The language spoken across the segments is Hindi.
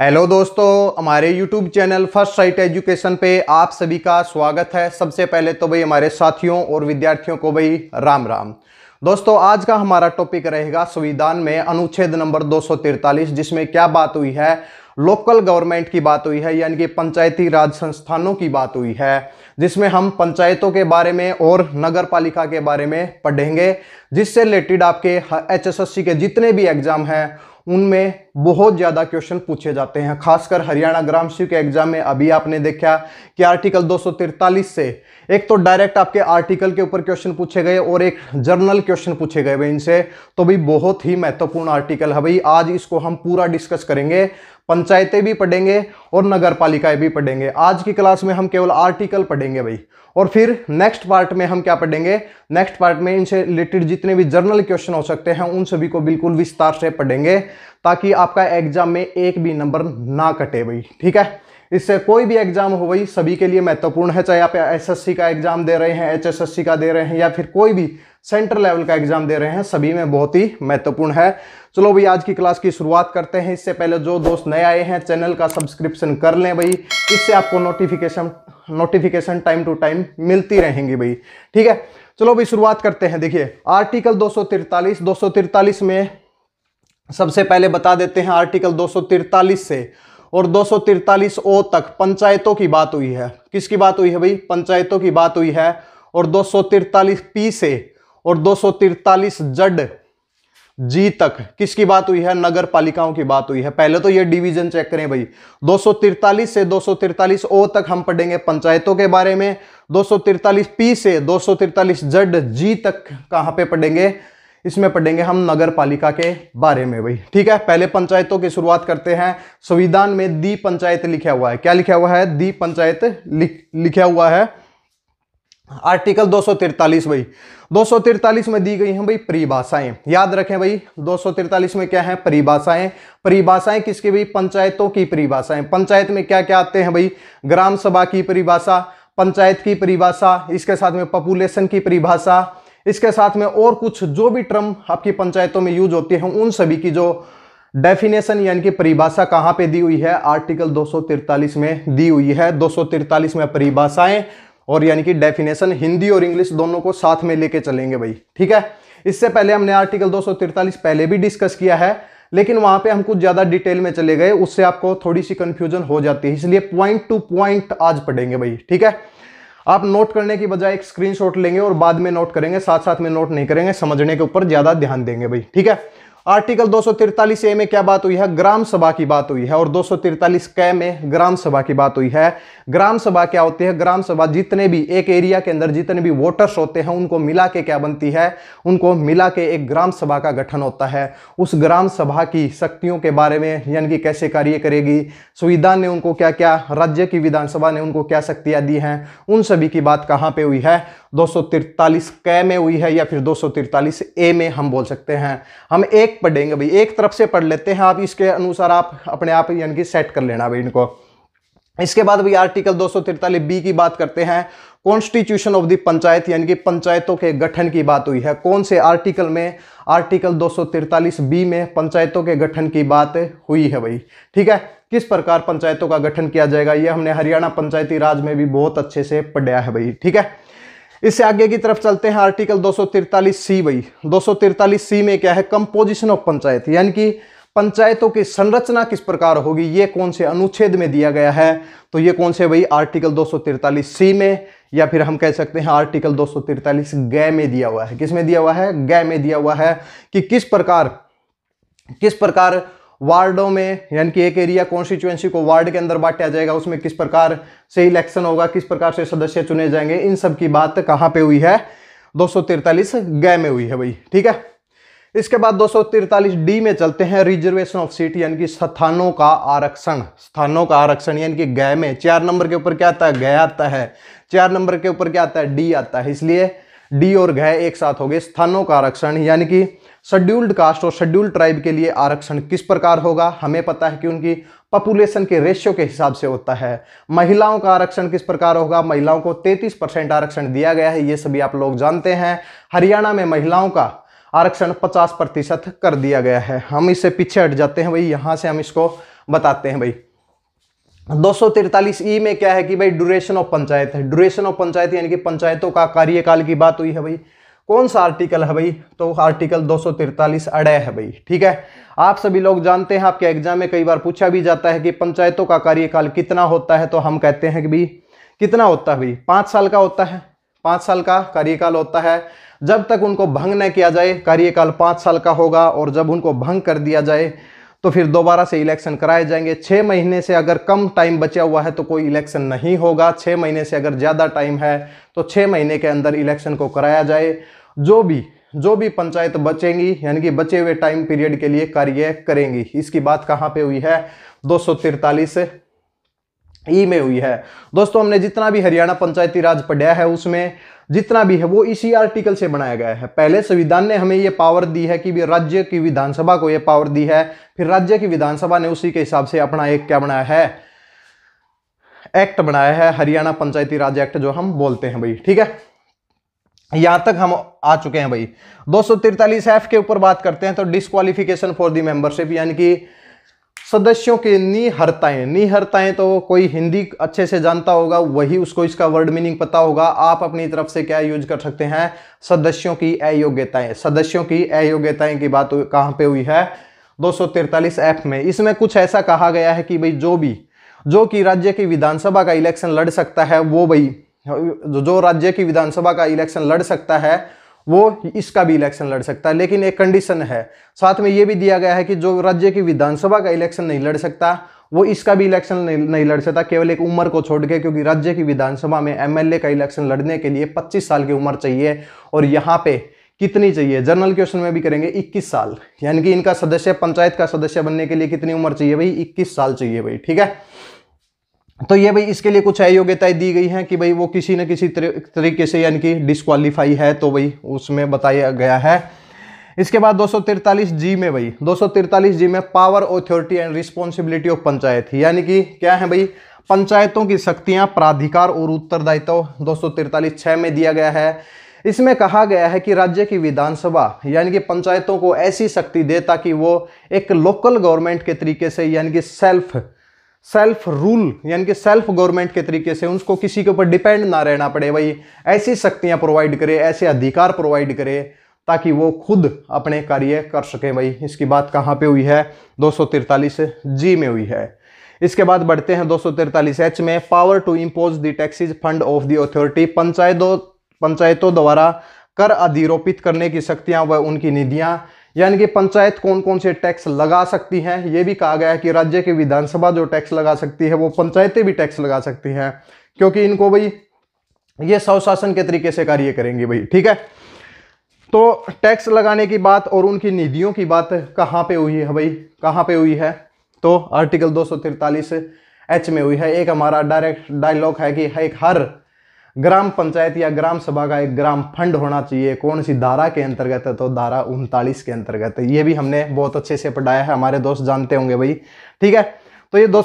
हेलो दोस्तों, हमारे YouTube channel First Sight Education पे आप सभी का स्वागत है। सबसे पहले तो भाई हमारे साथियों और विद्यार्थियों को भाई राम राम। दोस्तों, आज का हमारा टॉपिक रहेगा संविधान में अनुच्छेद नंबर 243 जिसमें क्या बात हुई है? लोकल गवर्नमेंट की बात हुई है, यानी कि पंचायती राज संस्थानों की बात हुई है, जिसमें हम पंचायतों के बारे में और नगर पालिका के बारे में पढ़ेंगे, जिससे रिलेटेड आपके एच के जितने भी एग्ज़ाम हैं उनमें बहुत ज़्यादा क्वेश्चन पूछे जाते हैं, खासकर हरियाणा ग्राम शिव के एग्ज़ाम में अभी आपने देखा कि आर्टिकल 243 से एक तो डायरेक्ट आपके आर्टिकल के ऊपर क्वेश्चन पूछे गए और एक जर्नल क्वेश्चन पूछे गए भाई इनसे। तो भाई बहुत ही महत्वपूर्ण आर्टिकल है भाई। आज इसको हम पूरा डिस्कस करेंगे। पंचायतें भी पढ़ेंगे और नगर पालिकाएँ भी पढ़ेंगे। आज की क्लास में हम केवल आर्टिकल पढ़ेंगे भाई। और फिर नेक्स्ट पार्ट में हम क्या पढ़ेंगे? नेक्स्ट पार्ट में इनसे रिलेटेड जितने भी जर्नल क्वेश्चन हो सकते हैं, उन सभी को बिल्कुल विस्तार से पढ़ेंगे, ताकि आपका एग्ज़ाम में एक भी नंबर ना कटे भाई। ठीक है? इससे कोई भी एग्ज़ाम हो भाई, सभी के लिए महत्वपूर्ण है। चाहे आप एसएससी का एग्ज़ाम दे रहे हैं एचएसएससी का दे रहे हैं, या फिर कोई भी सेंटर लेवल का एग्ज़ाम दे रहे हैं। सभी में बहुत ही महत्वपूर्ण है। चलो भाई, आज की क्लास की शुरुआत करते हैं। इससे पहले जो दोस्त नए आए हैं, चैनल का सब्सक्रिप्शन कर लें भाई। इससे आपको notification notification time to time मिलती रहेंगी भाई। ठीक है? चलो भाई, शुरुआत करते हैं। देखिए आर्टिकल 243 243 में सबसे पहले बता देते हैं आर्टिकल 243 से और 243 ओ तक पंचायतों की बात हुई है। किसकी बात हुई है भाई? पंचायतों की बात हुई है और 243 पी से और 243 जड जी तक। किसकी बात हुई है? नगर पालिकाओं की बात हुई है। पहले तो ये डिवीज़न चेक करें भाई। 243 से 243 ओ तक हम पढ़ेंगे पंचायतों के बारे में। 243 पी से 243 जड जी तक कहाँ पे पढ़ेंगे? इसमें पढ़ेंगे हम नगर पालिका के बारे में भाई। ठीक है पहले पंचायतों की शुरुआत करते हैं। संविधान में दी पंचायत लिखा हुआ है। क्या लिखा हुआ है? दी पंचायत लिख, लिखा हुआ है। आर्टिकल 243 भाई। 243 में दी गई हैं भाई परिभाषाएँ। याद रखें भाई 243 में क्या है? परिभाषाएँ। परिभाषाएँ किसकी भाई? पंचायतों की परिभाषाएँ। पंचायत में क्या क्या आते हैं भाई? ग्राम सभा की परिभाषा, पंचायत की परिभाषा, इसके साथ में पॉपुलेशन की परिभाषा, इसके साथ में और कुछ जो भी टर्म आपकी पंचायतों में यूज़ होती है, उन सभी की जो डेफिनेशन यानी कि परिभाषा कहाँ पे दी हुई है? आर्टिकल 243 में दी हुई है। 243 में परिभाषाएँ। और यानी कि डेफिनेशन हिंदी और इंग्लिश दोनों को साथ में लेके चलेंगे भाई, ठीक है? इससे पहले हमने आर्टिकल 243 पहले भी डिस्कस किया है, लेकिन वहाँ पे हम कुछ ज़्यादा डिटेल में चले गए, उससे आपको थोड़ी सी कंफ्यूजन हो जाती है, इसलिए पॉइंट टू पॉइंट आज पढ़ेंगे भाई, ठीक है? आप नोट करने की बजाय एक स्क्रीनशॉट लेंगे और बाद में नोट करेंगे साथ साथ में नोट नहीं करेंगे, समझने के ऊपर ज़्यादा ध्यान देंगे भाई, ठीक है? आर्टिकल 243 ए में क्या बात हुई है? ग्राम सभा की बात हुई है और 243 कै में ग्राम सभा की बात हुई है। ग्राम सभा क्या होती है? ग्राम सभा जितने भी एक एरिया के अंदर जितने भी वोटर्स होते हैं, उनको मिला के क्या बनती है? उनको मिला के एक ग्राम सभा का गठन होता है। उस ग्राम सभा की शक्तियों के बारे में, यानी कि कैसे कार्य करेगी? संविधान ने उनको क्या क्या राज्य की विधानसभा ने उनको क्या शक्तियाँ दी हैं? उन सभी की बात कहाँ पर हुई है? दो कै में हुई है या फिर दो ए में हम बोल सकते हैं। हम एक पढ़ेंगे भाई, एक तरफ़ से पढ़ लेते हैं आप, इसके अनुसार आप अपने आप यानी कि सेट कर लेना भाई इनको। इसके बाद भाई आर्टिकल दो बी की बात करते हैं। कॉन्स्टिट्यूशन ऑफ़ द पंचायत यानी कि पंचायतों के गठन की बात हुई है। कौन से आर्टिकल में? आर्टिकल 243 बी में पंचायतों के गठन की बात हुई है भाई। ठीक है, किस प्रकार पंचायतों का गठन किया जाएगा? ये हमने हरियाणा पंचायती राज में भी बहुत अच्छे से पढ़ा है भाई। ठीक है इससे आगे की तरफ़ चलते हैं आर्टिकल 243 सी भाई 243 सी में क्या है? Composition of panchayat. यानी कि पंचायतों की संरचना किस प्रकार होगी? ये कौन से अनुच्छेद में दिया गया है? तो ये कौन से भाई आर्टिकल 243 सी में, या फिर हम कह सकते हैं आर्टिकल 243 गै में दिया हुआ है। किसमें दिया हुआ है? गै में दिया हुआ है कि किस प्रकार किस प्रकार वार्डों में, यानी कि एक एरिया कॉन्स्टिट्यूएंसी को वार्ड के अंदर बांटा जाएगा, उसमें किस प्रकार से इलेक्शन होगा, किस प्रकार से सदस्य चुने जाएँगे, इन सब की बात कहाँ पे हुई है? दो सौ में हुई है भाई, ठीक है? इसके बाद दो डी में चलते हैं रिजर्वेशन ऑफ़ सीट यानी कि स्थानों का आरक्षण, स्थानों का आरक्षण, यानी कि गय में। चार नंबर के ऊपर क्या आता है? गय आता है। चार नंबर के ऊपर क्या आता है? डी आता है, इसलिए डी और गय एक साथ हो गए स्थानों का आरक्षण, यानी कि शेड्यूल्ड कास्ट और शेड्यूल्ड ट्राइब के लिए आरक्षण किस प्रकार होगा? हमें पता है कि उनकी पॉपुलेशन के रेशियो के हिसाब से होता है। महिलाओं का आरक्षण किस प्रकार होगा? महिलाओं को 33 परसेंट आरक्षण दिया गया है, ये सभी आप लोग जानते हैं। हरियाणा में महिलाओं का आरक्षण 50 प्रतिशत कर दिया गया है। हम इससे पीछे हट जाते हैं भाई, यहाँ से हम इसको बताते हैं भाई। दो ई में क्या है कि भाई ड्यूरेशन ऑफ़ पंचायत है। ड्यूरेशन ऑफ़ पंचायत यानी कि पंचायतों का कार्यकाल की बात हुई है भाई। कौन सा आर्टिकल है भाई? तो आर्टिकल दो अड़े है भाई, ठीक है? आप सभी लोग जानते हैं, आपके एग्ज़ाम में कई बार पूछा भी जाता है कि पंचायतों का कार्यकाल कितना होता है तो हम कहते हैं कि भाई, कितना होता है भाई? पाँच साल का होता है, पाँच साल का कार्यकाल होता है। जब तक उनको भंग न किया जाए, कार्यकाल पाँच साल का होगा और जब उनको भंग कर दिया जाए तो फिर दोबारा से इलेक्शन कराए जाएँगे। छः महीने से अगर कम टाइम बचा हुआ है तो कोई इलेक्शन नहीं होगा। छः महीने से अगर ज़्यादा टाइम है तो छः महीने के अंदर इलेक्शन को कराया जाए। जो भी जो भी पंचायत बचेंगी, यानी कि बचे हुए टाइम पीरियड के लिए कार्य करेंगी। इसकी बात कहाँ पे हुई है? दो ई में हुई है। दोस्तों, हमने जितना भी हरियाणा पंचायती राज पढ़ा है उसमें, जितना भी है, वो इसी आर्टिकल से बनाया गया है। पहले संविधान ने हमें ये पावर दी है कि भी राज्य की विधानसभा को ये पावर दी है, फिर राज्य की विधानसभा ने उसी के हिसाब से अपना एक क्या बनाया है? एक्ट बनाया है, हरियाणा पंचायती राज एक्ट जो हम बोलते हैं भाई, ठीक है? यहाँ तक हम आ चुके हैं भाई। दो एफ़ के ऊपर बात करते हैं तो डिस्कालिफिकेशन फॉर दी मेंबरशिप यानी कि सदस्यों की निहरताएँ। निहरताएँ तो कोई हिंदी अच्छे से जानता होगा, वही उसको इसका वर्ड मीनिंग पता होगा। आप अपनी तरफ़ से क्या यूज़ कर सकते हैं? सदस्यों की अयोग्यताएँ। सदस्यों की अयोग्यताएँ की बात कहाँ पे हुई है? दो एफ़ में। इसमें कुछ ऐसा कहा गया है कि भाई जो भी, जो कि राज्य की विधानसभा का इलेक्शन लड़ सकता है, वो भाई जो राज्य की विधानसभा का इलेक्शन लड़ सकता है वो इसका भी इलेक्शन लड़ सकता है लेकिन एक कंडीशन है। साथ में ये भी दिया गया है कि जो राज्य की विधानसभा का इलेक्शन नहीं लड़ सकता वो इसका भी इलेक्शन नहीं, नहीं लड़ सकता केवल एक उम्र को छोड़ के क्योंकि राज्य की विधानसभा में एमएलए का इलेक्शन लड़ने के लिए 25 साल की उम्र चाहिए और यहाँ पे कितनी चाहिए? जनरल क्वेश्चन में भी करेंगे 21 साल। यानी कि इनका सदस्य पंचायत का सदस्य बनने के लिए कितनी उम्र चाहिए भाई? इक्कीस साल चाहिए भाई ठीक है? तो ये भाई इसके लिए कुछ अयोग्यताएँ दी गई हैं कि भाई वो किसी न किसी तरीके से यानी कि डिसक्वालीफाई है तो भाई उसमें बताया गया है। इसके बाद दो जी में भाई, दो जी में power authority and responsibility of panchayat यानी कि क्या है भाई? पंचायतों की शक्तियाँ, प्राधिकार और उत्तरदायित्व दो सौ में दिया गया है। इसमें कहा गया है कि राज्य की विधानसभा यानी कि पंचायतों को ऐसी शक्ति दे ताकि वो एक लोकल गवर्नमेंट के तरीके से यानी कि सेल्फ सेल्फ रूल, यानी कि सेल्फ गवर्नमेंट के तरीके से उसको किसी के ऊपर डिपेंड ना रहना पड़े। भाई ऐसी शक्तियाँ प्रोवाइड करे, ऐसे अधिकार प्रोवाइड करे, ताकि वो खुद अपने कार्य कर सके। भाई इसकी बात कहाँ पे हुई है? दो जी में हुई है। इसके बाद बढ़ते हैं दो एच में। Power to impose the taxes fund of the authority पंचायतों पंचायतों द्वारा कर अधिरोपित करने की शक्तियाँ व उनकी निधियाँ। यानी कि पंचायत कौन कौन से टैक्स लगा सकती हैं? ये भी कहा गया है कि राज्य की विधानसभा जो टैक्स लगा सकती है, वो पंचायतें भी टैक्स लगा सकती हैं। क्योंकि इनको भाई ये स्वशासन के तरीके से कार्य करेंगे भाई, ठीक है? तो टैक्स लगाने की बात और उनकी निधियों की बात कहाँ पे हुई है भाई? कहाँ पे हुई है? तो आर्टिकल दो एच में हुई है। एक हमारा डायरेक्ट डायलॉग है कि एक हर ग्राम पंचायत या ग्राम सभा का एक ग्राम फंड होना चाहिए। कौन सी धारा के अंतर्गत है? तो धारा उनतालीस के अंतर्गत है। ये भी हमने बहुत अच्छे से पढ़ाया है। हमारे दोस्त जानते होंगे भाई। ठीक है? तो ये दो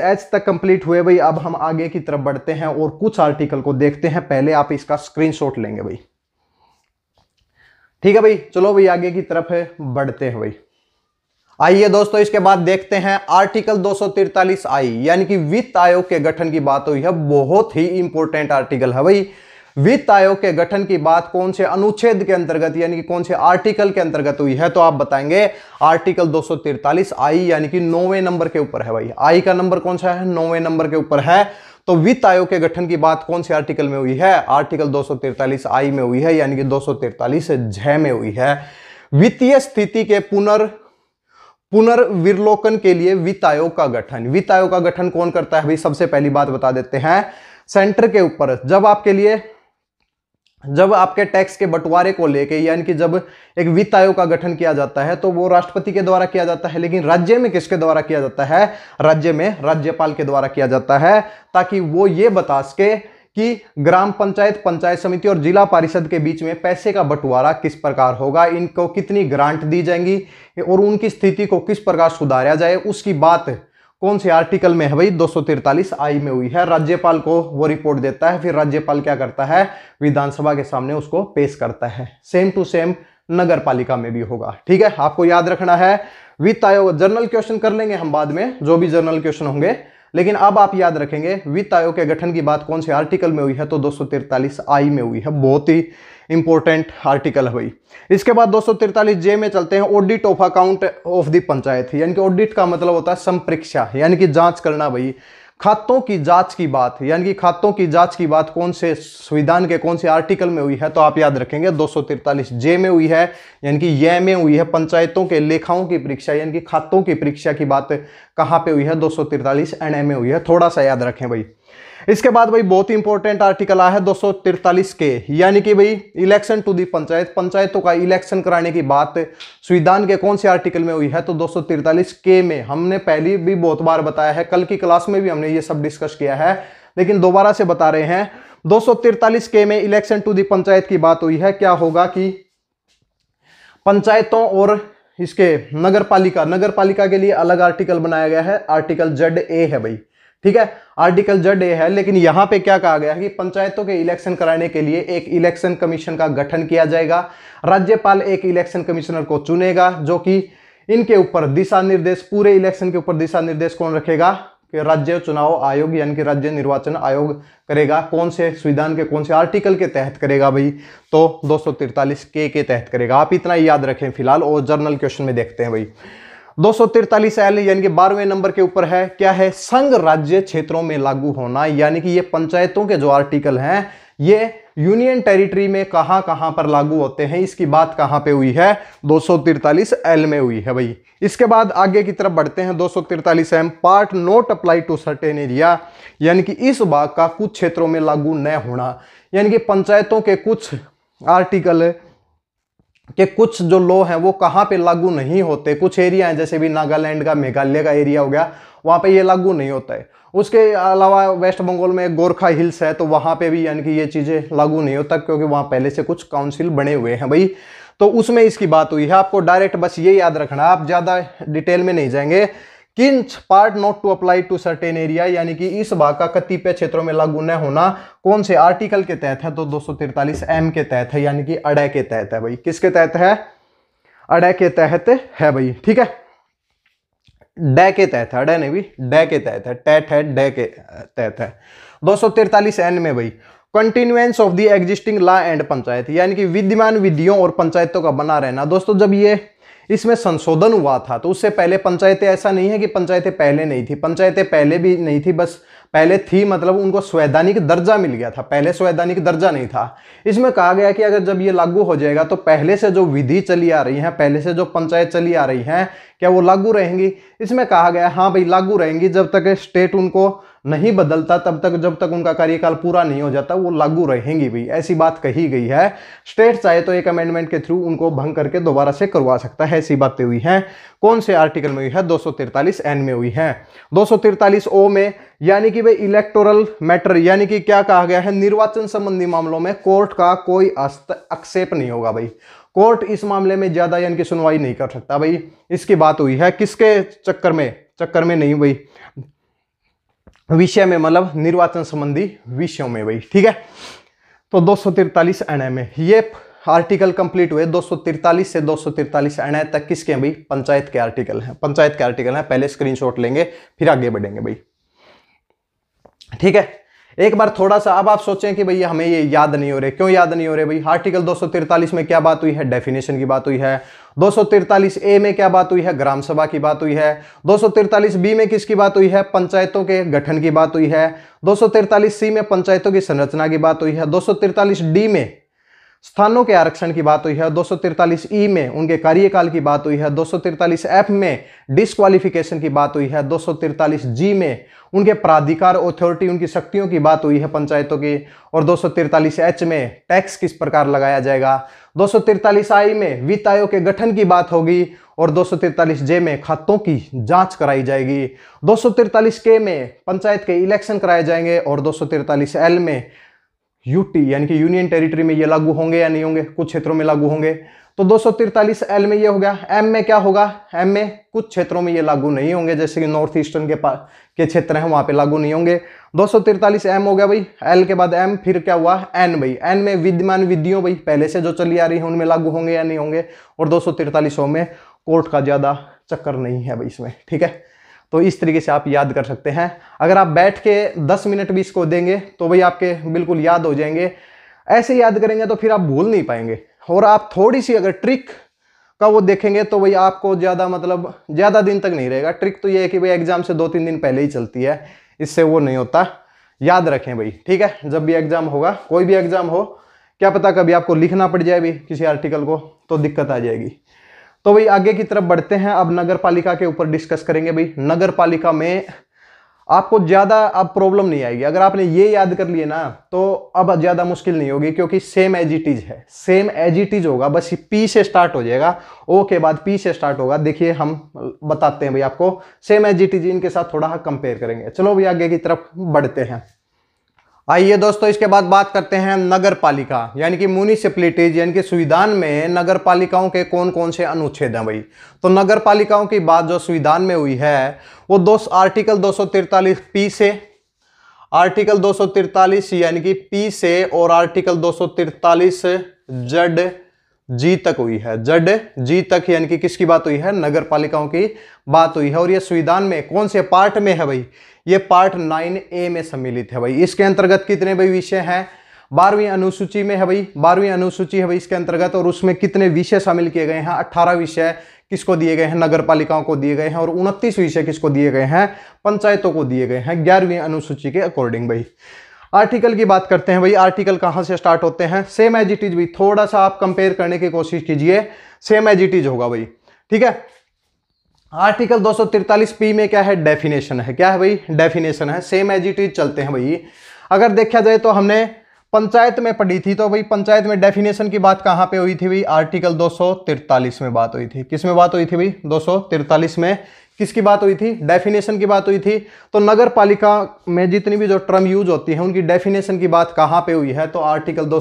एच तक कंप्लीट हुए भाई। अब हम आगे की तरफ़ बढ़ते हैं और कुछ आर्टिकल को देखते हैं। पहले आप इसका स्क्रीनशॉट लेंगे भाई। ठीक है भाई? चलो भाई, आगे की तरफ़ बढ़ते हैं भाई। आइए दोस्तों, इसके बाद देखते हैं आर्टिकल दो आई, यानी कि वित्त आयोग के गठन की बात। हुई है बहुत ही इंपॉर्टेंट आर्टिकल है भाई। वित्त आयोग के गठन की बात कौन से अनुच्छेद के अंतर्गत, यानी कि कौन से आर्टिकल के अंतर्गत हुई है तो आप बताएँगे। आर्टिकल दो आई, यानी कि नौवे नंबर के ऊपर है भाई। आई का नंबर कौन सा है? नौवे नंबर के ऊपर है। तो वित्त आयोग के गठन की बात कौन से आर्टिकल में हुई है? आर्टिकल दो आई में हुई है, यानी कि दो झ में हुई है। वित्तीय स्थिति के पुनर् पुनर्विलोकन के लिए वित्त आयोग का गठन। वित्त आयोग का गठन कौन करता है? भाई, सबसे पहली बात बता देते हैं। सेंटर के ऊपर, जब आपके लिए, जब आपके टैक्स के बंटवारे को लेके, यानी कि जब एक वित्त आयोग का गठन किया जाता है तो वो राष्ट्रपति के द्वारा किया जाता है, लेकिन राज्य में किसके द्वारा किया जाता है? राज्य में राज्यपाल के द्वारा किया जाता है, ताकि वो ये बता सके कि ग्राम पंचायत पंचायत समिति और जिला परिषद के बीच में पैसे का बंटवारा किस प्रकार होगा, इनको कितनी ग्रांट दी जाएँगी और उनकी स्थिति को किस प्रकार सुधारा जाए, उसकी बात कौन से आर्टिकल में है भाई? दो आई में हुई है। राज्यपाल को वो रिपोर्ट देता है, फिर राज्यपाल क्या करता है? विधानसभा के सामने उसको पेश करता है। सेम टू सेम नगर पालिका में भी होगा। ठीक है, आपको याद रखना है। वित्त आयोग जर्नल क्वेश्चन कर लेंगे हम बाद में, जो भी जर्नल क्वेश्चन होंगे लेकिन अब आप याद रखेंगे, वित्त आयोग के गठन की बात कौन से आर्टिकल में हुई है? तो दो आई में हुई है। बहुत ही इंपॉर्टेंट आर्टिकल है भाई। इसके बाद दो जे में चलते हैं audit of account of the panchayat. यानी कि ऑडिट का मतलब होता है संप्रेक्षा। यानी कि जाँच करना भाई। खातों की जाँच की बात, यानी कि खातों की जाँच की बात कौन से संविधान के, कौन से आर्टिकल में हुई है तो आप याद रखेंगे, दो जे में हुई है, यानी कि यह में हुई है पंचायतों के लेखाओं की परीक्षा, यानी कि खातों की परीक्षा की बात कहाँ पे हुई है, दो सौ में हुई है, थोड़ा सा याद रखें भाई। इसके बाद भाई बहुत ही इंपॉर्टेंट आर्टिकल आया है दो के। यानी कि भाई इलेक्शन टू दी पंचायत। पंचायतों का इलेक्शन कराने की बात संविधान के कौन से आर्टिकल में हुई है? तो दो के में। हमने पहले भी बहुत बार बताया है, कल की क्लास में भी हमने ये सब डिस्कस किया है। लेकिन दोबारा से बता रहे हैं, दो के में इलेक्शन टू दी पंचायत की बात हुई है। क्या होगा कि पंचायतों और इसके नगर पालिका नगर पालिका के लिए अलग आर्टिकल बनाया गया है। आर्टिकल जेड ए है भाई। ठीक है? आर्टिकल जड ए है, लेकिन यहाँ पे क्या कहा गया है कि पंचायतों के इलेक्शन कराने के लिए एक इलेक्शन कमीशन का गठन किया जाएगा। राज्यपाल एक इलेक्शन कमिश्नर को चुनेगा, जो कि इनके ऊपर दिशा निर्देश, पूरे इलेक्शन के ऊपर दिशा निर्देश कौन रखेगा? कि राज्य चुनाव आयोग, यानी कि राज्य निर्वाचन आयोग करेगा। कौन से संविधान के, कौन से आर्टिकल के तहत करेगा भाई? तो दो के के तहत करेगा। आप इतना याद रखें फ़िलहाल और जर्नल क्वेश्चन में देखते हैं भाई। दो सौ तिरतालीस एल यानी कि बारहवें नंबर के ऊपर है। क्या है? संघ राज्य क्षेत्रों में लागू होना, यानी कि ये पंचायतों के जो आर्टिकल हैं, ये यूनियन टेरिटरी में कहाँ कहाँ पर लागू होते हैं, इसकी बात कहाँ पे हुई है? दो एल में हुई है भाई। इसके बाद आगे की तरफ़ बढ़ते हैं। दो M, part not apply to certain area, यानी कि इस भाग का कुछ क्षेत्रों में लागू न होना, यानी कि पंचायतों के कुछ आर्टिकल कि कुछ जो लॉ हैं वो कहाँ पे लागू नहीं होते। कुछ एरिया हैं, जैसे भी नागालैंड का, मेघालय का एरिया हो गया, वहाँ पे ये लागू नहीं होता है। उसके अलावा वेस्ट बंगाल में गोरखा हिल्स है तो वहाँ पे भी यानी कि ये चीज़ें लागू नहीं होता, क्योंकि वहाँ पहले से कुछ काउंसिल बने हुए हैं भाई। तो उसमें इसकी बात हुई है, आपको डायरेक्ट बस ये याद रखना, आप ज़्यादा डिटेल में नहीं जाएँगे। किंच part not to apply to certain area यानी कि इस भाग का कतिपय क्षेत्रों में लागू न होना कौन से आर्टिकल के तहत है? तो दो एम के तहत है, यानी कि अडय के तहत है भाई। किसके तहत है? अडय के तहत है भाई, ठीक है? डे के तहत है अडय नहीं भी, डे के तहत है टैट है, डे के तहत है। दो एन में भाई continuance of the existing law and panchayat यानी कि विद्यमान विधियों और पंचायतों का बना रहना। दोस्तों, जब ये इसमें संशोधन हुआ था तो उससे पहले पंचायतें, ऐसा नहीं है कि पंचायतें पहले नहीं थी, पंचायतें पहले भी नहीं थी, बस पहले थी मतलब उनको संवैधानिक दर्जा मिल गया था, पहले संवैधानिक दर्जा नहीं था। इसमें कहा गया कि अगर जब ये लागू हो जाएगा तो पहले से जो विधि चली आ रही है, पहले से जो पंचायत चली आ रही है, क्या वो लागू रहेंगी? इसमें कहा गया हाँ भाई, लागू रहेंगी, जब तक स्टेट उनको नहीं बदलता, तब तक जब तक उनका कार्यकाल पूरा नहीं हो जाता, वो लागू रहेंगी भी। ऐसी बात कही गई है। स्टेट चाहे तो एक अमेंडमेंट के थ्रू उनको भंग करके दोबारा से करवा सकता है, ऐसी बातें हुई हैं। कौन से आर्टिकल में हुई है? दो एन में हुई है। दो ओ में, यानी कि भाई इलेक्टोरल मैटर यानी कि क्या कहा गया है? निर्वाचन संबंधी मामलों में कोर्ट का कोई आक्षेप नहीं होगा भाई। कोर्ट इस मामले में ज़्यादा यानी कि सुनवाई नहीं कर सकता भाई। इसकी बात हुई है, किसके चक्कर में? चक्कर में नहीं भाई। विषय में मतलब निर्वाचन संबंधी विषयों में भाई, ठीक है? तो दो सौ तिरतालीस एन में ये आर्टिकल कंप्लीट हुए दो सौ तिरतालीस से दो सौ तिरतालीस एन तक किसके हैं भाई? पंचायत के आर्टिकल हैं, पंचायत के आर्टिकल हैं। पहले स्क्रीनशॉट लेंगे, फिर आगे बढ़ेंगे भाई। ठीक है? एक बार थोड़ा सा अब आप सोचें कि भैया हमें ये याद नहीं हो रहे। क्यों याद नहीं हो रहे? भाई आर्टिकल 243 में क्या बात हुई है? डेफिनेशन की बात हुई है। 243 ए में क्या बात हुई है? ग्राम सभा की बात हुई है। 243 बी में किसकी बात हुई है? पंचायतों के गठन की बात हुई है। 243 सी में पंचायतों की संरचना की बात हुई है। दो डी में स्थानों के आरक्षण की बात हुई है, दो ई में उनके कार्यकाल की बात हुई है, दो एफ़ में डिस्क्वालिफिकेशन की बात हुई है, दो जी में उनके प्राधिकार अथॉरिटी उनकी शक्तियों की बात हुई है पंचायतों की, और दो एच में टैक्स किस प्रकार लगाया जाएगा, दो आई में वित्त आयोग के गठन की बात होगी, और दो जे में खातों की जाँच कराई जाएगी, दो के में पंचायत के इलेक्शन कराए जाएँगे, और दो एल में यूटी यानी कि यूनियन टेरिटरी में ये लागू होंगे या नहीं होंगे? कुछ क्षेत्रों में लागू होंगे। तो दो एल में ये हो गया। एम में क्या होगा? एम में कुछ क्षेत्रों में ये लागू नहीं होंगे। जैसे कि नॉर्थ ईस्टर्न के पास के क्षेत्र हैं, वहाँ पे लागू नहीं होंगे। दो एम हो गया भाई। एल के बाद एम फिर क्या हुआ? एन भाई। एन में विद्यमान विधियों भाई, पहले से जो चली आ रही है, उनमें लागू होंगे या नहीं होंगे? और दो में कोर्ट का ज़्यादा चक्कर नहीं है भाई इसमें, ठीक है? तो इस तरीके से आप याद कर सकते हैं। अगर आप बैठ के 10 मिनट भी इसको देंगे तो भाई आपके बिल्कुल याद हो जाएँगे। ऐसे याद करेंगे तो फिर आप भूल नहीं पाएँगे। और आप थोड़ी सी अगर ट्रिक का वो देखेंगे तो भाई आपको ज़्यादा मतलब ज़्यादा दिन तक नहीं रहेगा। ट्रिक तो ये है कि भाई एग्ज़ाम से दो तीन दिन पहले ही चलती है, इससे वो नहीं होता। याद रखें भाई, ठीक है? जब भी एग्ज़ाम होगा, कोई भी एग्ज़ाम हो, क्या पता कभी आपको लिखना पड़ जाए भी किसी आर्टिकल को तो दिक्कत आ जाएगी। तो भाई आगे की तरफ़ बढ़ते हैं। अब नगर पालिका के ऊपर डिस्कस करेंगे भाई। नगर पालिका में आपको ज़्यादा अब प्रॉब्लम नहीं आएगी। अगर आपने ये याद कर लिए ना तो अब ज़्यादा मुश्किल नहीं होगी, क्योंकि सेम एज इट इज़ है। सेम एज इट इज़ होगा। बस पी से स्टार्ट हो जाएगा। ओ के बाद पी से स्टार्ट होगा। देखिए हम बताते हैं भाई आपको। सेम एज इट इज़ इनके साथ थोड़ा कंपेयर करेंगे। चलो भाई आगे की तरफ़ बढ़ते हैं। आइए दोस्तों, इसके बाद बात करते हैं नगर पालिका यानी कि म्यूनिसिपलिटीज यानी कि संविधान में नगर पालिकाओं के कौन कौन से अनुच्छेद हैं भाई? तो नगर पालिकाओं की बात जो संविधान में हुई है, वो दो आर्टिकल दो पी से आर्टिकल दो यानी कि पी से और आर्टिकल दो जड जी तक हुई है। जड जी तक, यानी कि किसकी बात हुई है? नगर पालिकाओं की बात हुई है। और ये संविधान में कौन से पार्ट में है भाई? ये पार्ट नाइन ए में सम्मिलित है भाई। इसके अंतर्गत कितने भाई विषय हैं? बारहवीं अनुसूची में है भाई। बारहवीं अनुसूची है भाई इसके अंतर्गत और उसमें कितने विषय शामिल किए गए हैं? अट्ठारह विषय किसको दिए गए हैं? नगर पालिकाओं को दिए गए हैं और उनतीस विषय किसको दिए गए हैं? पंचायतों को दिए गए हैं। ग्यारहवीं अनुसूची के अकॉर्डिंग भाई। आर्टिकल की बात करते हैं भाई। आर्टिकल कहाँ से स्टार्ट होते हैं? सेम एज इट इज़ भाई। थोड़ा सा आप कंपेयर करने की कोशिश कीजिए। सेम एज इट इज़ होगा भाई। ठीक है? आर्टिकल दो पी में क्या है? डेफिनेशन है। क्या है भाई? डेफिनेशन है। सेम एज इट इज़ चलते हैं भाई। अगर देखा जाए तो हमने पंचायत में पढ़ी थी तो भाई पंचायत में डेफिनेशन की बात कहाँ पे हुई थी भाई? आर्टिकल दो में बात हुई थी। किसमें बात हुई थी भाई? दो में। किसकी बात हुई थी? डेफिनेशन की बात हुई थी। तो नगर पालिका में जितनी भी जो टर्म यूज़ होती है, उनकी डेफिनेशन की बात कहाँ पे हुई है? तो आर्टिकल दो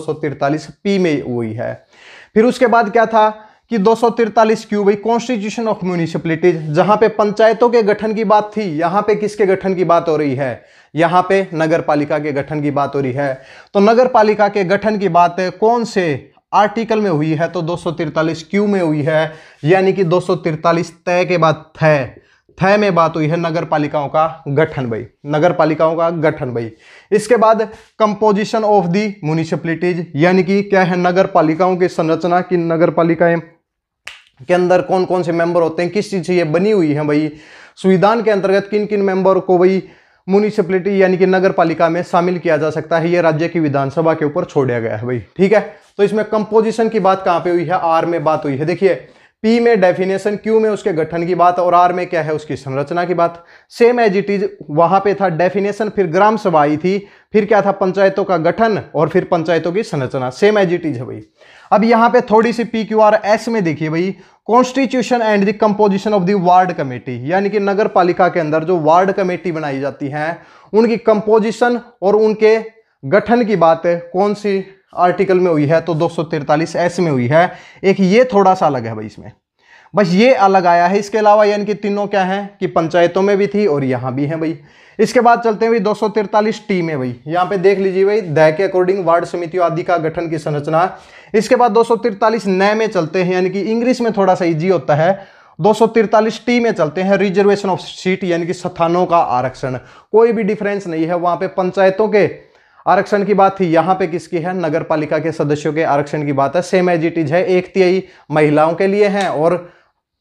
पी में हुई है। फिर उसके बाद क्या था? कि दो सौ तिरतालीस क्यू भाई कॉन्स्टिट्यूशन ऑफ़ म्यूनिसिपलिटीज जहाँ पे पंचायतों के गठन की बात थी, यहाँ पे किसके गठन की बात हो रही है? यहाँ पे नगर पालिका के गठन की बात हो रही है। तो नगर पालिका के गठन की बात कौन से आर्टिकल में हुई है? तो दो क्यू में हुई है, यानी कि दो तय के बाद थे थे में बात हुई है नगर पालिकाओं का गठन भाई। नगर पालिकाओं का गठन भाई। इसके बाद कंपोजिशन ऑफ़ दी म्यूनिसिपलिटीज यानी कि क्या है? नगर पालिकाओं की संरचना की नगर पालिकाएँ के अंदर कौन कौन से मेंबर होते हैं, किस चीज़ से ये बनी हुई है भाई? संविधान के अंतर्गत किन किन मेंबर को भाई म्यूनिसिपलिटी यानी कि नगर पालिका में शामिल किया जा सकता है, ये राज्य की विधानसभा के ऊपर छोड़ा गया है भाई, ठीक है? तो इसमें कंपोजिशन की बात कहाँ पे हुई है? आर में बात हुई है। देखिए पी में डेफिनेशन क्यू में उसके गठन की बात और आर में क्या है उसकी संरचना की बात। सेम एज इट इज़ वहाँ पे था डेफिनेशन फिर ग्राम सभा आई थी, फिर क्या था? पंचायतों का गठन और फिर पंचायतों की संरचना। सेम एज इट इज़ है भाई। अब यहाँ पे थोड़ी सी पी क्यू आर एस में देखिए भाई constitution and the composition of the ward committee यानी कि नगर पालिका के अंदर जो वार्ड कमेटी बनाई जाती है, उनकी कंपोजिशन और उनके गठन की बात कौन सी आर्टिकल में हुई है? तो दो एस में हुई है। एक ये थोड़ा सा अलग है भाई इसमें। बस ये अलग आया है। इसके अलावा यानी कि तीनों क्या है कि पंचायतों में भी थी और यहाँ भी है भाई। इसके बाद चलते हैं भाई दो टी में भाई। यहाँ पे देख लीजिए भाई, दह के अकॉर्डिंग वार्ड समितियों आदि का गठन की संरचना। इसके बाद दो नए में चलते हैं, यानी कि इंग्लिश में थोड़ा सा इजी होता है। दो टी में चलते हैं रिजर्वेशन ऑफ़ सीट यानी कि स्थानों का आरक्षण। कोई भी डिफरेंस नहीं है वहाँ पे पंचायतों के आरक्षण की बात थी। यहाँ पे किसकी है? नगर पालिका के सदस्यों के आरक्षण की बात है। सेम एज इट इज़ है, एक तिहाई महिलाओं के लिए है और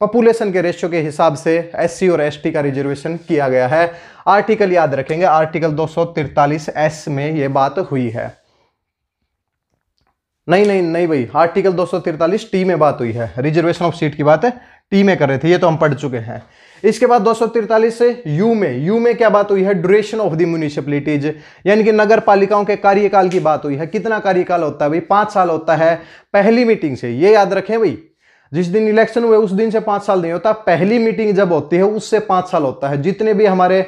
पॉपुलेशन के रेशियो के हिसाब से एससी और एसटी का रिजर्वेशन किया गया है। आर्टिकल याद रखेंगे आर्टिकल दो एस में यह बात हुई है। नहीं नहीं नहीं भाई आर्टिकल दो टी में बात हुई है। रिजर्वेशन ऑफ़ सीट की बात है टी में कर रहे थे, ये तो हम पढ़ चुके हैं। इसके बाद दो से यू में यू में क्या बात हुई है? ड्यूरेशन ऑफ़ द म्यूनिसिपलिटीज यानी कि नगर पालिकाओं के कार्यकाल की बात हुई है। कितना कार्यकाल होता है भाई? पाँच साल होता है। पहली मीटिंग से, ये याद रखें भाई जिस दिन इलेक्शन हुए, उस दिन से पाँच साल नहीं होता। पहली मीटिंग जब होती है, उससे पाँच साल होता है। जितने भी हमारे,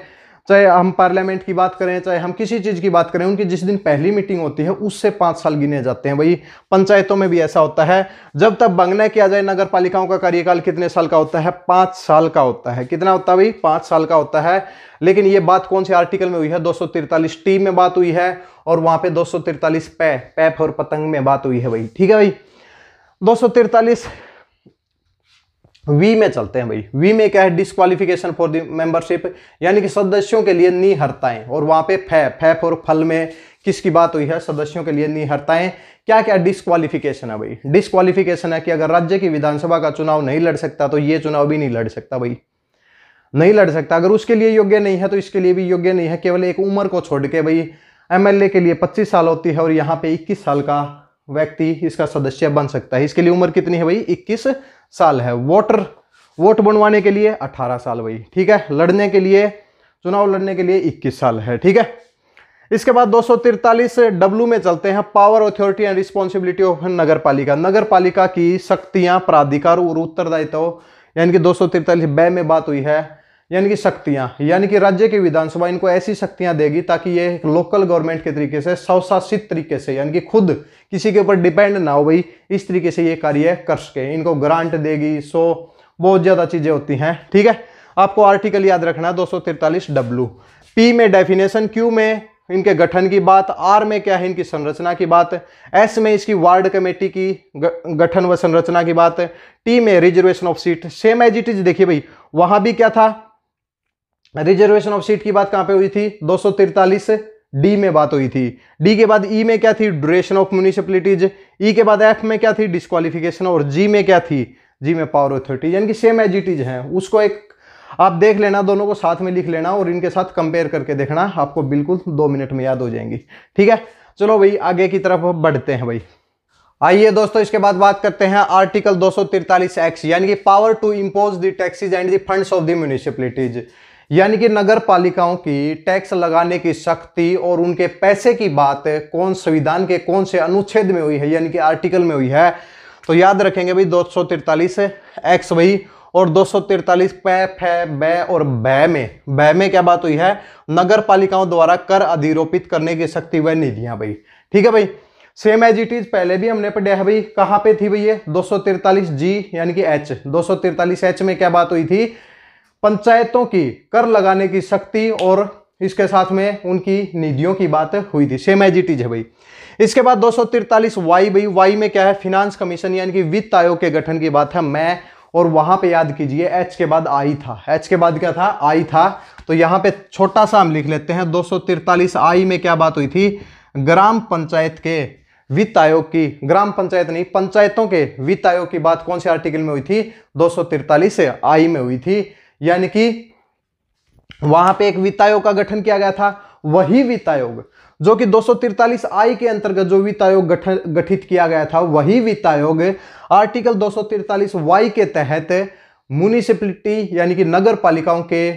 चाहे हम पार्लियामेंट की बात करें, चाहे हम किसी चीज़ की बात करें, उनकी जिस दिन पहली मीटिंग होती है, उससे पाँच साल गिने जाते हैं। वही पंचायतों में भी ऐसा होता है। जब तक बंगना किया जाए, नगर पालिकाओं का कार्यकाल कितने साल का होता है? पाँच साल का होता है। कितना होता है भाई? पाँच साल का होता है। लेकिन ये बात कौन से आर्टिकल में हुई है? दो टी में बात हुई है और वहाँ पे दो पै पैप और पतंग में बात हुई है भाई। ठीक है भाई? दो वी में चलते हैं भाई। वी में क्या है? डिस्कालिफिकेशन फॉर द मेंबरशिप यानी कि सदस्यों के लिए निहरताएँ। और वहाँ पे फै फैफ और फल में किसकी बात हुई है? सदस्यों के लिए निहरताएँ। क्या क्या डिस्कालिफिकेशन है भाई? डिस्कालिफिकेशन है कि अगर राज्य की विधानसभा का चुनाव नहीं लड़ सकता तो ये चुनाव भी नहीं लड़ सकता भाई। नहीं लड़ सकता। अगर उसके लिए योग्य नहीं है तो इसके लिए भी योग्य नहीं है। केवल एक उम्र को छोड़ के भाई एमएलए के लिए 25 साल होती है और यहाँ पे 21 साल का व्यक्ति इसका सदस्य बन सकता है। इसके लिए उम्र कितनी है भाई? 21 साल है। वोटर, वोट बनवाने के लिए 18 साल भाई। ठीक है? लड़ने के लिए, चुनाव लड़ने के लिए 21 साल है। ठीक है? इसके बाद दो डब्लू में चलते हैं। Power authority and responsibility of नगर पालिका नगर पालिका की शक्तियाँ, प्राधिकार और उत्तरदायित्व, यानी कि दो सौ बै में बात हुई है। यानी कि शक्तियाँ, यानी कि राज्य की विधानसभा इनको ऐसी शक्तियाँ देगी ताकि ये लोकल गवर्नमेंट के तरीके से, स्वशासित तरीके से, यानी कि खुद किसी के ऊपर डिपेंड ना हो भाई, इस तरीके से ये कार्य कर सके। इनको ग्रांट देगी, सो बहुत ज़्यादा चीज़ें होती हैं, ठीक है? आपको आर्टिकल याद रखना है दो डब्लू पी में डेफिनेशन क्यू में इनके गठन की बात आर में क्या है इनकी संरचना की बात एस में इसकी वार्ड कमेटी की गठन व संरचना की बात टी में reservation of seat same as it is देखिए भाई, वहाँ भी क्या था? रिजर्वेशन ऑफ़ सीट की बात कहाँ पे हुई थी? दो डी में बात हुई थी। डी के बाद ई e में क्या थी? ड्यूरेशन ऑफ़ म्यूनिसिपलिटीज ई के बाद एफ़ में क्या थी? डिस्कालिफिकेशन और जी में क्या थी? जी में पावर अथॉरिटी यानी कि सेम एज इट इज़ है। उसको एक आप देख लेना, दोनों को साथ में लिख लेना और इनके साथ कंपेयर करके देखना। आपको बिल्कुल दो मिनट में याद हो जाएँगी। ठीक है? चलो भाई, आगे की तरफ़ बढ़ते हैं भाई। आइए दोस्तों, इसके बाद बात करते हैं आर्टिकल दो एक्स यानी कि power to impose the taxes and the funds of the municipalities यानी कि नगर पालिकाओं की टैक्स लगाने की शक्ति और उनके पैसे की बात कौन संविधान के कौन से अनुच्छेद में हुई है, यानी कि आर्टिकल में हुई है। तो याद रखेंगे भाई, दो सौ तिरतालीस एक्स वही और दो सौ तिरतालीस पै और बै में। बै में क्या बात हुई है? नगर पालिकाओं द्वारा कर अधिरोपित करने की शक्ति व निधियाँ भाई। ठीक है भाई? सेम एज इट इज़ पहले भी हमने पढ़ा है भाई, कहाँ पे थी भाई ये? दो सौ तिरतालीस जी यानी कि एच दो सौ तिरतालीस एच में क्या बात हुई थी? पंचायतों की कर लगाने की शक्ति और इसके साथ में उनकी निधियों की बात हुई थी। सेम एज इट इज़ है भाई। इसके बाद दो वाई, भाई, वाई में क्या है? फिनांस कमीशन यानी कि वित्त आयोग के गठन की बात है। मैं और वहाँ पे याद कीजिए एच के बाद आई था। एच के बाद क्या था? आई था। तो यहाँ पे छोटा सा हम लिख लेते हैं। दो आई में क्या बात हुई थी? ग्राम पंचायत के वित्त आयोग की, ग्राम पंचायत नहीं, पंचायतों के वित्त आयोग की बात कौन से आर्टिकल में हुई थी? दो आई में हुई थी। यानी कि वहाँ पे एक वित्त आयोग का गठन किया गया था, वही वित्त आयोग, जो कि दो आई के अंतर्गत जो वित्त आयोग गठित किया गया था, वही वित्त आयोग आर्टिकल दो वाई के तहत म्यूनिसिपलिटी यानी कि नगर पालिकाओं के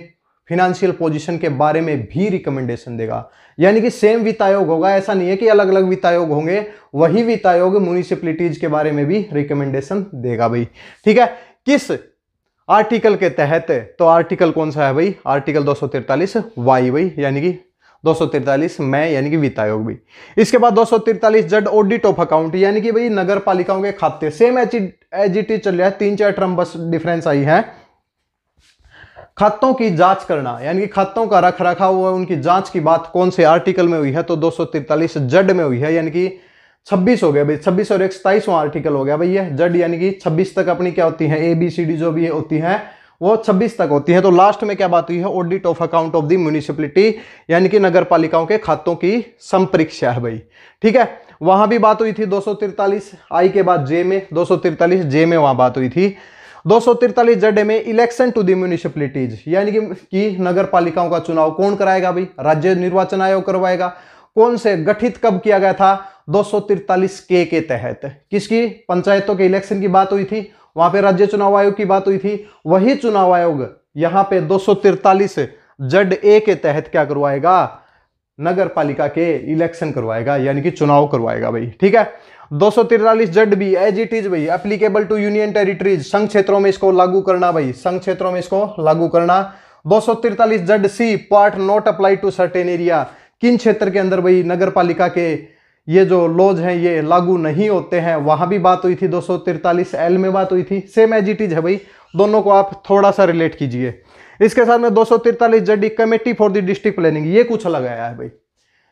फिनेंशियल पोजीशन के बारे में भी रिकमेंडेशन देगा। यानी कि सेम वित्त आयोग होगा, ऐसा नहीं है कि अलग अलग वित्त आयोग होंगे, वही वित्त आयोग म्यूनिसिपलिटीज के बारे में भी रिकमेंडेशन देगा भाई। ठीक है? किस आर्टिकल के तहत तो आर्टिकल कौन सा है भाई? आर्टिकल दो सौ तिरतालीस वाई भाई, यानी कि दो सौ तिरतालीस मैं, यानी कि वित्त आयोग भी। इसके बाद दो सौ तिरतालीस जड ऑडिट ऑफ़ अकाउंट, यानी कि भाई नगर पालिकाओं के खाते। सेम एच एच चल रहा है, तीन चार टर्म बस डिफरेंस आई है। खातों की जाँच करना, यानी कि खातों का रख रखा हुआ उनकी जाँच की बात कौन से आर्टिकल में हुई है तो दो सौ तिरतालीस जड में हुई है, यानी कि छब्बीस हो गया भाई छब्बीस और एक सताईसवां आर्टिकल हो गया भाई जड यानी कि छब्बीस तक अपनी क्या होती है? ए बी सी डी जो भी होती है वो 26 तक होती है। तो लास्ट में क्या बात हुई है? Audit of account of the municipality यानी कि नगर पालिकाओं के खातों की संपरीक्षा है भाई। ठीक है? वहाँ भी बात हुई थी दो आई के बाद जे में दो जे में वहाँ बात हुई थी। दो जडे में इलेक्शन टू द म्यूनिसिपलिटीज यानी कि, कि नगर पालिकाओं का चुनाव कौन कराएगा भाई? राज्य निर्वाचन आयोग करवाएगा। कौन से गठित कब किया गया था? दो के के तहत। किसकी? पंचायतों के। इलेक्शन की बात हुई थी, वहाँ पे राज्य चुनाव आयोग की बात हुई थी, वही चुनाव आयोग यहाँ पे दो जड ए के तहत क्या करवाएगा? नगर पालिका के इलेक्शन करवाएगा, यानी कि चुनाव करवाएगा भाई, ठीक है? दो जड भी एज इट इज़ भाई एप्लीकेबल टू यूनियन टेरिटरीज संघ क्षेत्रों में इसको लागू करना भाई, संघ क्षेत्रों में इसको लागू करना। दो Z C part not apply to certain area किन क्षेत्र के अंदर भाई? नगर पालिका के ये जो लॉज हैं, ये लागू नहीं होते हैं। वहाँ भी बात हुई थी, दो एल में बात हुई थी। सेम एज इट इज़ है भाई। दोनों को आप थोड़ा सा रिलेट कीजिए। इसके साथ में दो सौ Z D committee for the district planning ये कुछ अलग आया है भाई।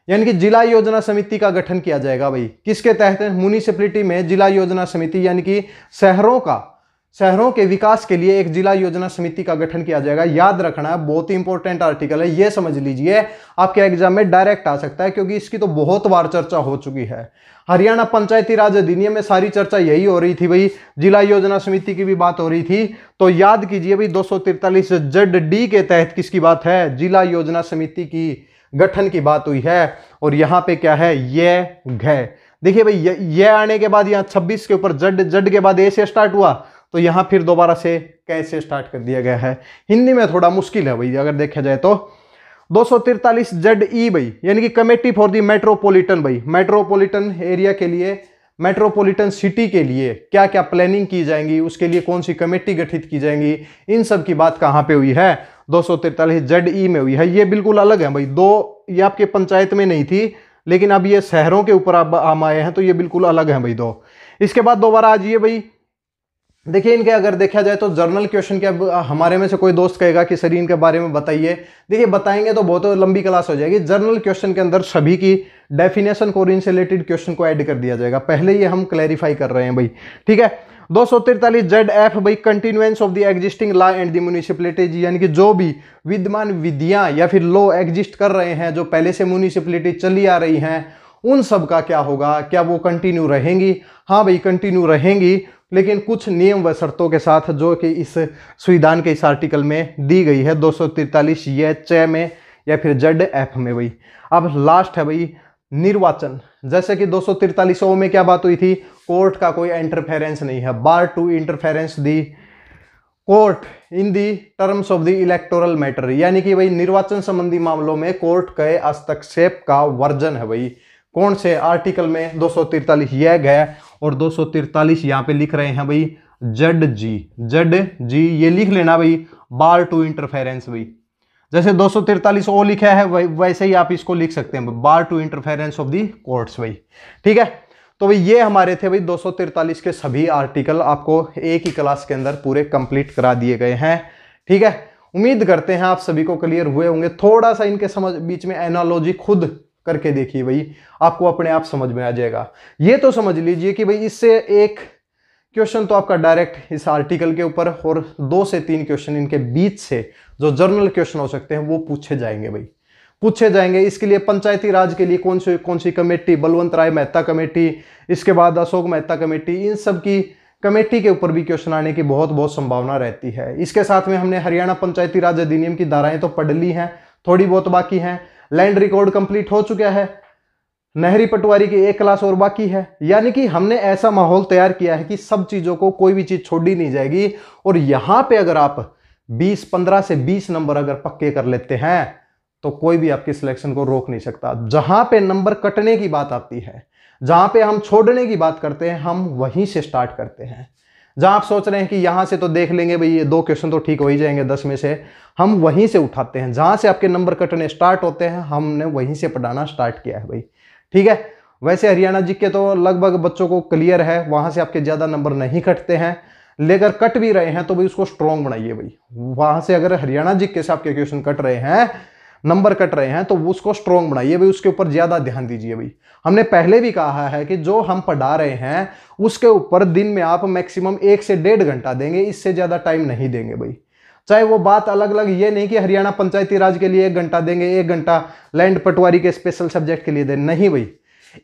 यानी कि जिला योजना समिति का गठन किया जाएगा भाई। किसके तहत? म्यूनिसिपलिटी में जिला योजना समिति, यानी कि शहरों का शहरों के विकास के लिए एक जिला योजना समिति का गठन किया जाएगा। याद रखना, बहुत ही इंपॉर्टेंट आर्टिकल है, ये समझ लीजिए। आपके एग्ज़ाम में डायरेक्ट आ सकता है, क्योंकि इसकी तो बहुत बार चर्चा हो चुकी है। हरियाणा पंचायती राज अधिनियम में सारी चर्चा यही हो रही थी भाई। जिला योजना समिति की भी बात हो रही थी। तो याद कीजिए भाई, दो जड डी के तहत किसकी बात है? जिला योजना समिति की गठन की बात हुई है। और यहाँ पे क्या है? ये घ देखिए भाई, ये आने के बाद यहाँ 26 के ऊपर जड जड के बाद ए से स्टार्ट हुआ। तो यहाँ फिर दोबारा से कैसे स्टार्ट कर दिया गया है? हिंदी में थोड़ा मुश्किल है भाई, अगर देखा जाए तो। दो सौ तिरतालीस जेड ई भाई, यानी कि कमेटी फॉर दी मेट्रोपोलिटन भाई। मेट्रोपोलिटन एरिया के लिए मेट्रोपॉलिटन सिटी के लिए क्या क्या प्लानिंग की जाएँगी, उसके लिए कौन सी कमेटी गठित की जाएँगी, इन सब की बात कहाँ पे हुई है? दो सौ तिरतालीस जेड ई में हुई है। ये बिल्कुल अलग है भाई, दो ये आपके पंचायत में नहीं थी, लेकिन अब ये शहरों के ऊपर अब हम आए हैं तो ये बिल्कुल अलग है भाई दो। इसके बाद दोबारा आ जाइए भाई देखिए, इनके अगर देखा जाए तो जर्नल क्वेश्चन के अब हमारे में से कोई दोस्त कहेगा कि सर, इनके बारे में बताइए। देखिए, बताएँगे तो बहुत लंबी क्लास हो जाएगी। जर्नल क्वेश्चन के अंदर सभी की डेफिनेशन को इनसे रिलेटेड क्वेश्चन को ऐड कर दिया जाएगा। पहले ये हम क्लैरिफाई कर रहे हैं भाई, ठीक है? दो सौ तिरतालीस जेड एफ़ भाई continuance of the existing law and the municipalities यानी कि जो भी विद्यमान विधियाँ या फिर लॉ एग्जिस्ट कर रहे हैं, जो पहले से म्यूनिसिपलिटी चली आ रही हैं, उन सब का क्या होगा? क्या वो कंटिन्यू रहेंगी? हाँ भाई कंटिन्यू रहेंगी। लेकिन कुछ नियम व शर्तों के साथ जो कि इस संविधान के इस आर्टिकल में दी गई है, दो सौ तिरतालीस ये में या फिर जेड एफ़ में भाई अब लास्ट है भाई, निर्वाचन। जैसे कि दो सौ तिरतालीस में क्या बात हुई थी? कोर्ट का कोई इंटरफेरेंस नहीं है। Bar to interference the court in the terms of the electoral matter यानी कि भाई, निर्वाचन संबंधी मामलों में कोर्ट के हस्तक्षेप का वर्जन है भाई। कौन से आर्टिकल में दो सौ तिरतालीस यह गया? और दो सौ तिरतालीस यहाँ पे लिख रहे हैं भाई जड जी जड जी ये लिख लेना भाई, बार टू इंटरफेरेंस भाई। जैसे दो सौ तिरतालीस ओ लिखा है वैसे ही आप इसको लिख सकते हैं, bar to interference of the courts भाई। ठीक है? तो भाई ये हमारे थे भाई दो के सभी आर्टिकल आपको एक ही क्लास के अंदर पूरे कंप्लीट करा दिए गए हैं। ठीक है? उम्मीद करते हैं आप सभी को क्लियर हुए होंगे। थोड़ा सा इनके समझ, बीच में एनालॉजी खुद करके देखिए भाई, आपको अपने आप समझ में आ जाएगा। ये तो समझ लीजिए कि भाई इससे एक क्वेश्चन तो आपका डायरेक्ट इस आर्टिकल के ऊपर और दो से तीन क्वेश्चन इनके बीच से जो जर्नल क्वेश्चन हो सकते हैं, वो पूछे जाएँगे भाई। पूछे जाएँगे, इसके लिए पंचायती राज के लिए कौन सी कौन सी कमेटी, बलवंत राय मेहता कमेटी, इसके बाद अशोक मेहता कमेटी, इन सब की कमेटी के ऊपर भी क्वेश्चन आने की बहुत बहुत संभावना रहती है। इसके साथ में हमने हरियाणा पंचायती राज अधिनियम की धाराएँ तो पढ़ ली हैं, थोड़ी बहुत बाकी हैं। लैंड रिकॉर्ड कंप्लीट हो चुका है। नहरी पटवारी की एक क्लास और बाकी है। यानी कि हमने ऐसा माहौल तैयार किया है कि सब चीज़ों को कोई भी चीज़ छोड़ी नहीं जाएगी। और यहाँ पे अगर आप 20 15 से 20 नंबर अगर पक्के कर लेते हैं तो कोई भी आपके सिलेक्शन को रोक नहीं सकता। जहाँ पे नंबर कटने की बात आती है, जहाँ पे हम छोड़ने की बात करते हैं, हम वहीं से स्टार्ट करते हैं। जहाँ आप सोच रहे हैं कि यहाँ से तो देख लेंगे, भाई ये दो क्वेश्चन तो ठीक हो ही जाएँगे दस में से। हम वहीं से उठाते हैं। जहाँ से आपके नंबर कटने स्टार्ट होते हैं, हमने वहीं से पढ़ाना स्टार्ट किया है भाई। ठीक है? वैसे हरियाणा जी के तो लगभग बच्चों को क्लियर है, वहाँ से आपके ज़्यादा नंबर नहीं कटते हैं। लेकर कट भी रहे हैं तो भाई उसको स्ट्रॉन्ग बनाइए भाई। वहाँ से अगर हरियाणा जी के से आपके क्वेश्चन कट रहे हैं नंबर कट रहे हैं तो उसको स्ट्रॉन्ग बनाइए भाई, उसके ऊपर ज़्यादा ध्यान दीजिए भाई। हमने पहले भी कहा है कि जो हम पढ़ा रहे हैं, उसके ऊपर दिन में आप मैक्सिमम एक से डेढ़ घंटा देंगे, इससे ज़्यादा टाइम नहीं देंगे भाई। चाहे वो बात अलग अलग ये नहीं कि हरियाणा पंचायती राज के लिए एक घंटा देंगे, एक घंटा लैंड पटवारी के स्पेशल सब्जेक्ट के लिए दें। नहीं भाई।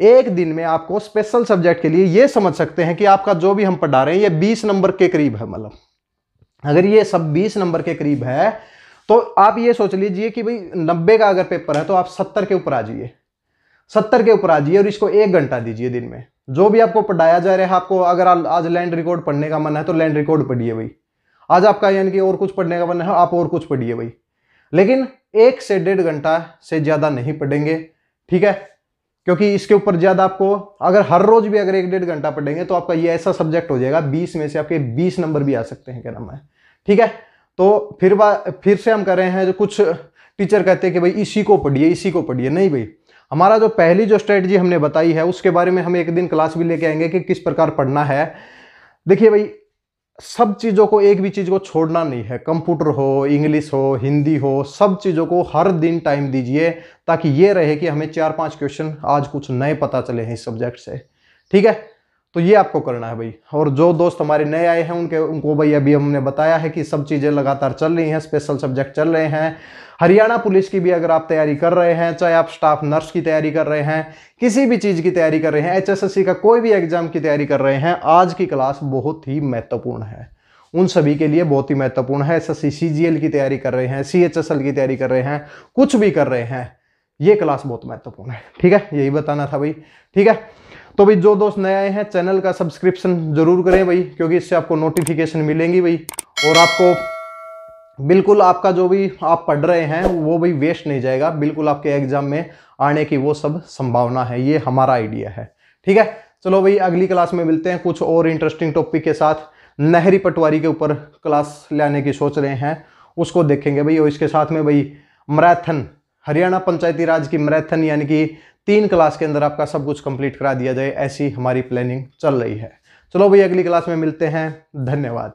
एक दिन में आपको स्पेशल सब्जेक्ट के लिए ये समझ सकते हैं कि आपका जो भी हम पढ़ा रहे हैं, ये बीस नंबर के करीब है मतलब। अगर ये सब बीस नंबर के करीब है तो आप ये सोच लीजिए कि भाई नब्बे का अगर पेपर है तो आप सत्तर के ऊपर आ जाइए। सत्तर के ऊपर आ जाइए और इसको एक घंटा दीजिए दिन में। जो भी आपको पढ़ाया जा रहा है, आपको अगर आज लैंड रिकॉर्ड पढ़ने का मन है तो लैंड रिकॉर्ड पढ़िए भाई। आज आपका यानी कि और कुछ पढ़ने का मन है, आप और कुछ पढ़िए भाई। लेकिन एक से डेढ़ घंटा से ज़्यादा नहीं पढ़ेंगे, ठीक है? क्योंकि इसके ऊपर ज़्यादा आपको, अगर हर रोज भी अगर एक डेढ़ घंटा पढ़ेंगे तो आपका ये ऐसा सब्जेक्ट हो जाएगा, बीस में से आपके बीस नंबर भी आ सकते हैं, क्या नाम है? ठीक है? तो फिर बा, फिर से हम कर रहे हैं जो कुछ टीचर कहते हैं कि भाई इसी को पढ़िए, इसी को पढ़िए। नहीं भाई, हमारा जो पहली जो स्ट्रेटजी हमने बताई है, उसके बारे में हम एक दिन क्लास भी लेके आएँगे कि किस प्रकार पढ़ना है। देखिए भाई, सब चीज़ों को एक भी चीज़ को छोड़ना नहीं है। कंप्यूटर हो, इंग्लिश हो, हिंदी हो, सब चीज़ों को हर दिन टाइम दीजिए ताकि ये रहे कि हमें चार पाँच क्वेश्चन आज कुछ नए पता चले हैं इस सब्जेक्ट से। ठीक है? तो ये आपको करना है भाई। और जो दोस्त हमारे नए आए हैं, उनके उनको भाई अभी हमने बताया है कि सब चीज़ें लगातार चल रही हैं स्पेशल सब्जेक्ट चल रहे हैं। हरियाणा पुलिस की भी अगर आप तैयारी कर रहे हैं, चाहे आप स्टाफ नर्स की तैयारी कर रहे हैं, किसी भी चीज़ की तैयारी कर रहे हैं एचएसएससी का कोई भी एग्ज़ाम की तैयारी कर रहे हैं, आज की क्लास बहुत ही महत्वपूर्ण है। उन सभी के लिए बहुत ही महत्वपूर्ण है। एस एस की तैयारी कर रहे हैं सीएचएसएल की तैयारी कर रहे हैं, कुछ भी कर रहे हैं, ये क्लास बहुत महत्वपूर्ण है। ठीक है? यही बताना था भाई। ठीक है? तो भाई, जो दोस्त नए आए हैं, चैनल का सब्सक्रिप्शन ज़रूर करें भाई, क्योंकि इससे आपको नोटिफिकेशन मिलेंगी भाई। और आपको बिल्कुल आपका जो भी आप पढ़ रहे हैं, वो भी वेस्ट नहीं जाएगा। बिल्कुल आपके एग्ज़ाम में आने की वो सब संभावना है। ये हमारा आइडिया है। ठीक है? चलो भाई, अगली क्लास में मिलते हैं कुछ और इंटरेस्टिंग टॉपिक के साथ। नहरी पटवारी के ऊपर क्लास लाने की सोच रहे हैं। उसको देखेंगे भाई, और इसके साथ में भाई मैराथन हरियाणा पंचायती राज की मैराथन यानी कि तीन क्लास के अंदर आपका सब कुछ कंप्लीट करा दिया जाए, ऐसी हमारी प्लानिंग चल रही है। चलो भाई अगली क्लास में मिलते हैं। धन्यवाद।